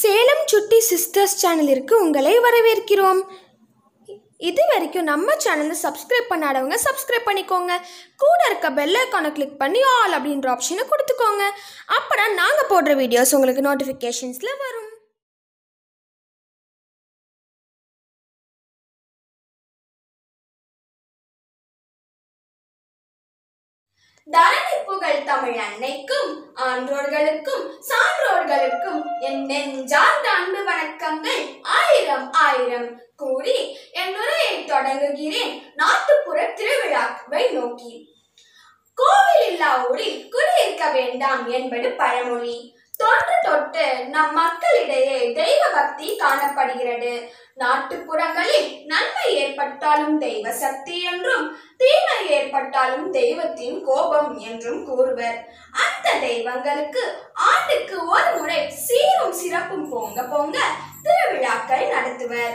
சேலம் சுட்டி சிஸ்டர்ஸ் சேனலிற்கு உங்களை வரவேற்கிறோம். இது வரைக்கும் நம்ம சேனலை சப்ஸ்கிரைப் பண்ணாதவங்க சப்ஸ்கிரைப் பண்ணிக்கோங்க. கூட இருக்க பெல் ஐக்கானை கிளிக் பண்ணி ஆல் அப்படின்ற ஆப்ஷனை கொடுத்துக்கோங்க. அப்போ நாங்கள் போடுற வீடியோஸ் உங்களுக்கு நோட்டிஃபிகேஷன்ஸில் வரும். தரணி புகழ் தமிழ் அன்னைக்கும் ஆன்றோர்களுக்கும் அனைவருக்கும் என் நெஞ்சார்ந்த அன்பு வணக்கங்கள். ஆயிரம் ஆயிரம். கூறி என் உரையை தொடங்குகிறேன். நாட்டுப்புற திருவிழாவை நோக்கி. கோவில் இல்லா ஊரில் குடியிருக்க வேண்டாம் என்பது பழமொழி. தொன்று தொட்டு நம் மக்களிடையே தெய்வ பக்தி காணப்படுகிறது. நாட்டுப்புறங்களில் நன்மை ஏற்பட்டாலும் தெய்வ சக்தி என்றும் தீமை ஏற்பட்டாலும் தெய்வத்தின் கோபம் என்றும் கூறுவர். அந்த தெய்வங்களுக்கு ஆண்டுக்கு ஒரு முறை சீரும் சிறப்பும் பொங்க பொங்க திருவிழாக்கள் நடத்துவர்.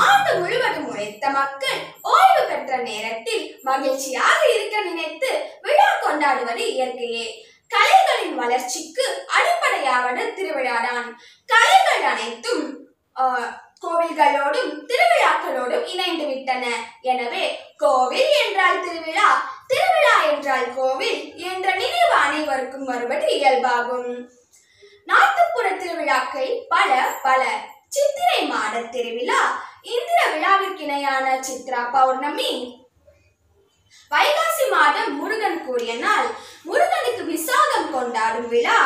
ஆண்டு முழுவதும் உழைத்த மக்கள் ஓய்வு பெற்ற நேரத்தில் மகிழ்ச்சியாக இருக்க நினைத்து விழா கொண்டாடுவது இயற்கையே. கலைகளின் வளர்ச்சிக்கு அடிப்படையாவது திருவிழாதான். கலைகள் அனைத்தும் கோவில்களோடும் திருவிழாக்களோடும் இணைந்து விட்டன. எனவே கோவில் என்றால் திருவிழா திருவிழா என்றால் கோவில் என்ற நினைவு அனைவருக்கும் வருவது இயல்பாகும். நாட்டுப்புற திருவிழாக்கள் பல பல. சித்திரை மாத திருவிழா நாளான சித்ரா பௌர்ணமி. வைகாசி மாதம் முருகன் கூறிய நாள் முருகனுக்கு விசாகம் கொண்டாடும் விழா.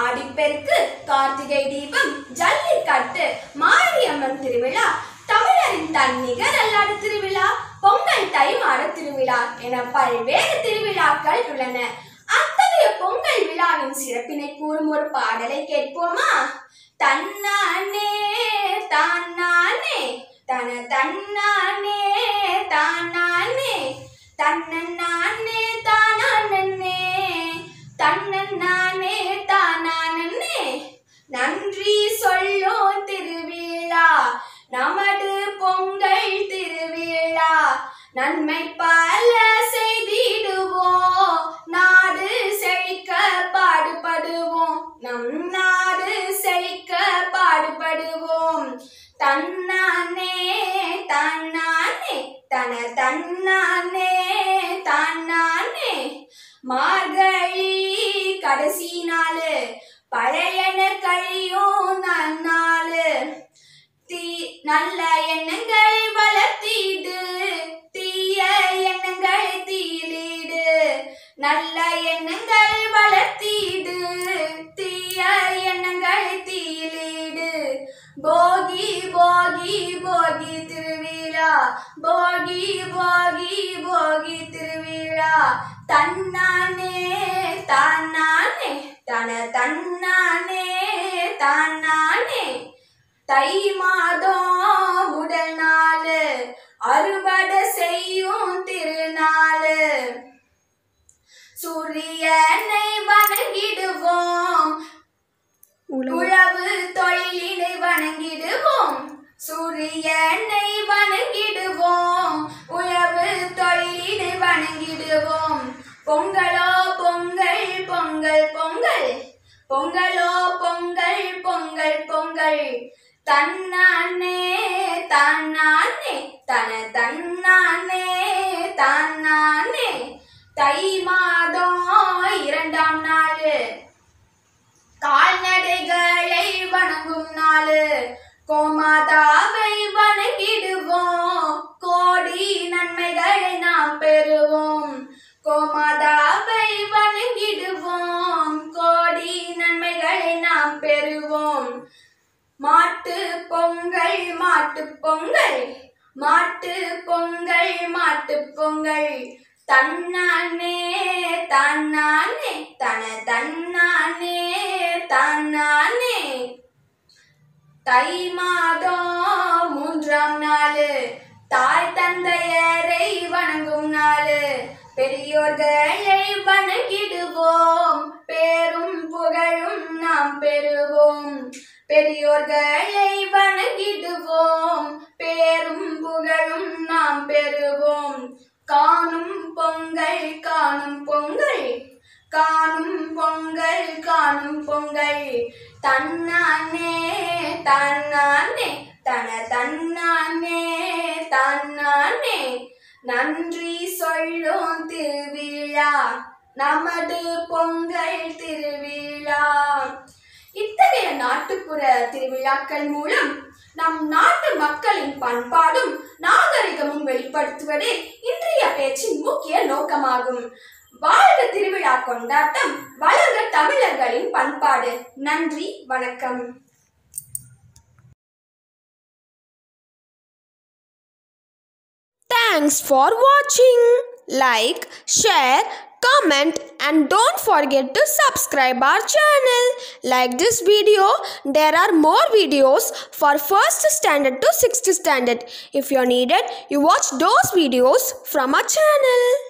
ஆடிப்பெருக்கு கார்த்திகை தீபம் ஜல்லிக்கட்டு மாரியம்மன் திருவிழா தமிழரின் தன்னிகர் அல்லாத திருவிழா பொங்கல் தை மாத திருவிழா என பல்வேறு திருவிழாக்கள் உள்ளன. அத்தகைய பொங்கல் விழாவின் சிறப்பினை கூறும் ஒரு பாடலை கேட்போமா? தன்னானே தன்னானே தன தன்னானே தானானே தன்னே தானானே தன்னே தானானே நன்றி சொல்லோ திருவிழா நமது பொங்கல் திருவிழா. நன்மை பல செய்திடுவோம் நாடு செழிக்க பாடுபடுவோம். நம் நாடு செழிக்க பாடுபடுவோம். தன் தன்னானே தன்னானே. மார்கழி கடைசி நாளு பழையன கழியும் நன்னாளு. தீ நல்ல எண்ணங்களை வளர்த்திடு தீய எண்ணங்களை தீலிடு. நல்ல எண்ணங்களை வளர்த்திடு தீய எண்ணங்களை தீலிடு. போகி போகி போகி திருவி திருவிழா. போகி போகி போகி திருவிழா. தன்னானே தானானே தன தன்னானே தானானே தை மாதம் முதல் நாள் அறுவடை செய்யும் திருநாள். சூரியனை வணங்கிடுவோம். உழவு தொழிலினை வணங்கிடுவோம். சூரியனை பொங்கலோ பொங்கல் பொங்கல் பொங்கல். பொங்கலோ பொங்கல் பொங்கல் பொங்கல். தன்னானே தானானே தன தன்னானே தன்னானே. தை மாதம் இரண்டாம் நாள். கால்நடைகளை வணங்கும் நாள். கோமாதாவை பெறுவோம் மாட்டு பொங்கல் மாட்டு பொங்கல். மாட்டு பொங்கல் மாட்டு பொங்கல். தன்னானே தன்னானே தன தன்னானே தன்னானே. தை மாதம் மூன்றாம் நாள் தாய் தந்தையரை வணங்கும் நாள் பெரியோர்களை வணங்கிடுவோம். பேரும் புகழும் நாம் பெறுவோம். பெரியோர்களை வணங்கிடுவோம். பேரும் புகழும் நாம் பெறுவோம். காணும் பொங்கல் காணும் பொங்கல். காணும் பொங்கல் காணும் பொங்கல். தன்னானே தன்னானே. தன தன்னானே தன்னானே. நன்றி சொல்லும் திருவிழா நமது பொங்கல் திருவிழா. இத்தகைய நாட்டுப்புற திருவிழாக்கள் மூலம் நம் நாட்டு மக்களின் பண்பாடும் நாகரிகமும் வெளிப்படுத்துவதே இன்றைய பேச்சின் முக்கிய நோக்கமாகும். வாழ்க திருவிழா கொண்டாட்டம் வளர்க தமிழர்களின் பண்பாடு. நன்றி வணக்கம். Thanks for watching. Like, share, comment and don't forget to subscribe our channel. Like this video, there are more videos for 1st standard to 6th standard. If you are needed, you watch those videos from our channel.